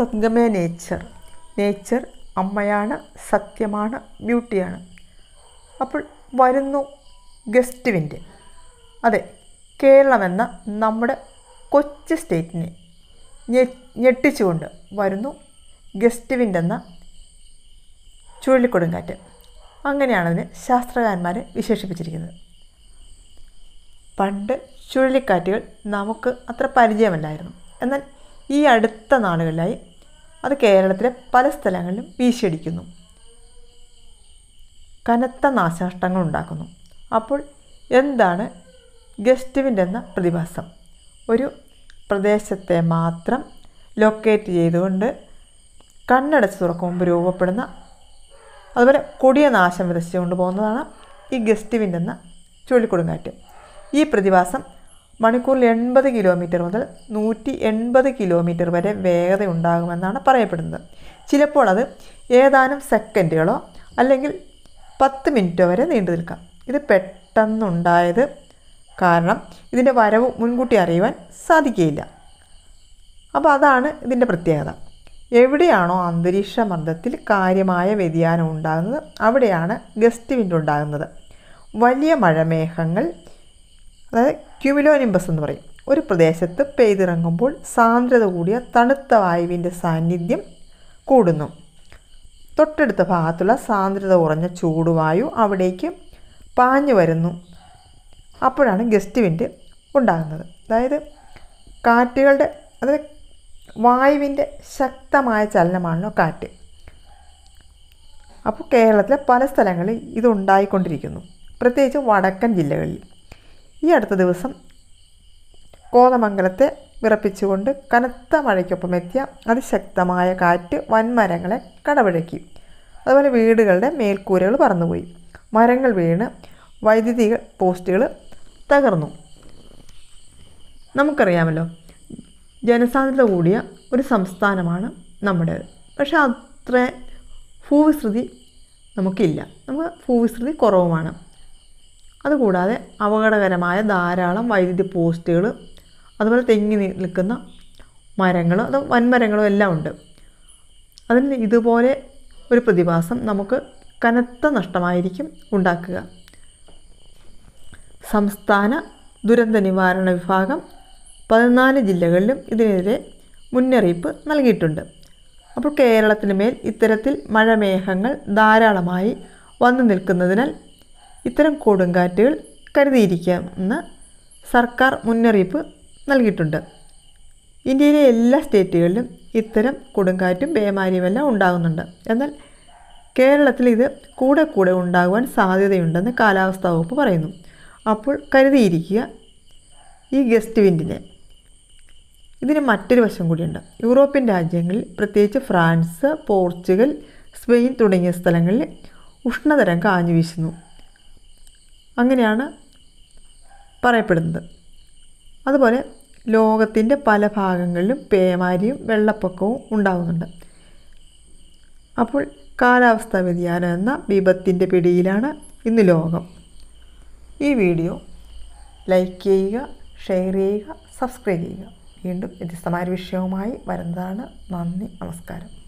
സദ്ഗമയ nature. Nature അമ്മയാണ് സത്യമാണ് ബ്യൂട്ടിയാണ്. അപ്പോൾ വരുന്നു ഗസ്റ്റ് അതെ കേരളമെന്ന നമ്മുടെ കൊച്ചു സ്റ്റേറ്റിനെ ഞെട്ടിച്ചുകൊണ്ട് വരുന്നു ഗസ്റ്റ് എന്ന ചുഴലിക്കൊടുങ്കാറ്റ്. അങ്ങനെയാണ് അതിനെ ശാസ്ത്രകാരന്മാരെ വിശേഷിപ്പിച്ചിരിക്കുന്നത്. പണ്ട് ചുഴലിക്കാറ്റുകൾ നമുക്ക് അത്ര പരിചയമല്ലായിരുന്നു. എന്നാൽ ഈ അടുത്ത നാളുകളിലായി അത് കേരളത്തിലെ പല സ്ഥലങ്ങളിലും വീശിയടിക്കുന്നു. കനത്ത നാശനഷ്ടങ്ങൾ ഉണ്ടാക്കുന്നു. അപ്പോൾ എന്താണ് ഗസ്റ്റ് വിൻഡ് എന്ന പ്രതിഭാസം? ഒരു പ്രദേശത്തെ മാത്രം ലൊക്കേറ്റ് ചെയ്തുകൊണ്ട് കണ്ണടച്ച് തുറക്കുമ്പോൾ രൂപപ്പെടുന്ന അതുപോലെ കൊടിയ നാശം വിതച്ചുകൊണ്ട് പോകുന്നതാണ് ഈ ഗസ്റ്റ് വിൻഡ് എന്ന ചുഴലിക്കൊടുങ്കാറ്റ് ഈ പ്രതിഭാസം മണിക്കൂറിൽ എൺപത് കിലോമീറ്റർ മുതൽ നൂറ്റി എൺപത് കിലോമീറ്റർ വരെ വേഗത ഉണ്ടാകുമെന്നാണ് പറയപ്പെടുന്നത്. ചിലപ്പോൾ അത് ഏതാനും സെക്കൻഡുകളോ അല്ലെങ്കിൽ പത്ത് മിനിറ്റോ വരെ നീണ്ടു നിൽക്കാം. ഇത് പെട്ടെന്നുണ്ടായത് കാരണം ഇതിന്റെ വരവ് മുൻകൂട്ടി അറിയുവാൻ സാധിക്കുകയില്ല. അപ്പോൾ അതാണ് ഇതിന്റെ പ്രത്യേകത. എവിടെയാണോ അന്തരീക്ഷ മർദ്ദത്തിൽ കാര്യമായ വ്യതിയാനം ഉണ്ടാകുന്നത് അവിടെയാണ് ഗസ്റ്റ് വിൻഡ് ഉണ്ടാകുന്നത്. വലിയ മഴമേഘങ്ങൾ അതായത് ക്യുമിലോനിമ്പസ് എന്ന് പറയും. ഒരു പ്രദേശത്ത് പെയ്തിറങ്ങുമ്പോൾ സാന്ദ്രത കൂടിയ തണുത്ത വായുവിന്റെ സാന്നിധ്യം കൂടുന്നു. തൊട്ടടുത്ത ഭാഗത്തുള്ള സാന്ദ്രത കുറഞ്ഞ ചൂടുവായു അവിടേക്ക് പാഞ്ഞു വരുന്നു. അപ്പോഴാണ് ഗസ്റ്റ് വിൻഡ് ഉണ്ടാകുന്നത്. അതായത് കാറ്റുകളുടെ അതായത് വായുവിന്റെ ശക്തമായ ചലനമാണല്ലോ കാറ്റ്. അപ്പോൾ കേരളത്തിലെ പല സ്ഥലങ്ങളിൽ ഇതുണ്ടായിക്കൊണ്ടിരിക്കുന്നു പ്രത്യേകിച്ച് വടക്കൻ ജില്ലകളിൽ. ഈ അടുത്ത ദിവസം കോതമംഗലത്തെ വിറപ്പിച്ചുകൊണ്ട് കനത്ത മഴയ്ക്കൊപ്പം എത്തിയ അതിശക്തമായ കാറ്റ് വൻമരങ്ങളെ കടപഴക്കി. അതുപോലെ വീടുകളുടെ മേൽക്കൂരകൾ പറന്നുപോയി. മരങ്ങൾ വീണ് വൈദ്യുതി പോസ്റ്റുകൾ തകർന്നു. നമുക്കറിയാമല്ലോ ജനസാന്ദ്രത കൂടിയ ഒരു സംസ്ഥാനമാണ് നമ്മുടേത് പക്ഷേ അത്ര ഭൂവിസ്തൃതി നമുക്കില്ല. നമുക്ക് ഭൂവിസ്തൃതി കുറവുമാണ്. അതുകൂടാതെ അപകടകരമായ ധാരാളം വൈദ്യുതി പോസ്റ്റുകൾ അതുപോലെ തെങ്ങി നിൽക്കുന്ന മരങ്ങൾ അത് വൻമരങ്ങളും എല്ലാം ഉണ്ട്. അതിന് ഇതുപോലെ ഒരു പ്രതിഭാസം നമുക്ക് കനത്ത നഷ്ടമായിരിക്കും ഉണ്ടാക്കുക. സംസ്ഥാന ദുരന്ത നിവാരണ വിഭാഗം പതിനാല് ജില്ലകളിലും ഇതിനെതിരെ മുന്നറിയിപ്പ് നൽകിയിട്ടുണ്ട്. അപ്പോൾ കേരളത്തിന് മേൽ ഇത്തരത്തിൽ മഴമേഘങ്ങൾ ധാരാളമായി വന്നു നിൽക്കുന്നതിനാൽ ഇത്തരം കൊടുങ്കാറ്റുകൾ കരുതിയിരിക്കാമെന്ന് സർക്കാർ മുന്നറിയിപ്പ് നൽകിയിട്ടുണ്ട്. ഇന്ത്യയിലെ എല്ലാ സ്റ്റേറ്റുകളിലും ഇത്തരം കൊടുങ്കാറ്റും പേമാരിയുമെല്ലാം ഉണ്ടാകുന്നുണ്ട്. എന്നാൽ കേരളത്തിൽ ഇത് കൂടെ കൂടെ ഉണ്ടാകുവാൻ സാധ്യതയുണ്ടെന്ന് കാലാവസ്ഥാ വകുപ്പ് പറയുന്നു. അപ്പോൾ കരുതിയിരിക്കുക ഈ ഗസ്റ്റ് വിൻഡിനെ. ഇതിന് മറ്റൊരു വശം കൂടിയുണ്ട്. യൂറോപ്യൻ രാജ്യങ്ങളിൽ പ്രത്യേകിച്ച് ഫ്രാൻസ് പോർച്ചുഗൽ സ്പെയിൻ തുടങ്ങിയ സ്ഥലങ്ങളിൽ ഉഷ്ണതരം കാഞ്ഞു വീശുന്നു. അങ്ങനെയാണ് പറയപ്പെടുന്നത്. അതുപോലെ ലോകത്തിന്റെ പല ഭാഗങ്ങളിലും പേമാരിയും വെള്ളപ്പൊക്കവും ഉണ്ടാകുന്നുണ്ട് അപ്പോൾ കാലാവസ്ഥാ വ്യതിയാനം എന്ന വിപത്തിന്റെ പിടിയിലാണ് ഇന്ന് ലോകം. ഈ വീഡിയോ ലൈക്ക് ചെയ്യുക ഷെയർ ചെയ്യുക സബ്സ്ക്രൈബ് ചെയ്യുക. വീണ്ടും വ്യത്യസ്തമായ വിഷയവുമായി വരുന്നതാണ്. നന്ദി നമസ്കാരം.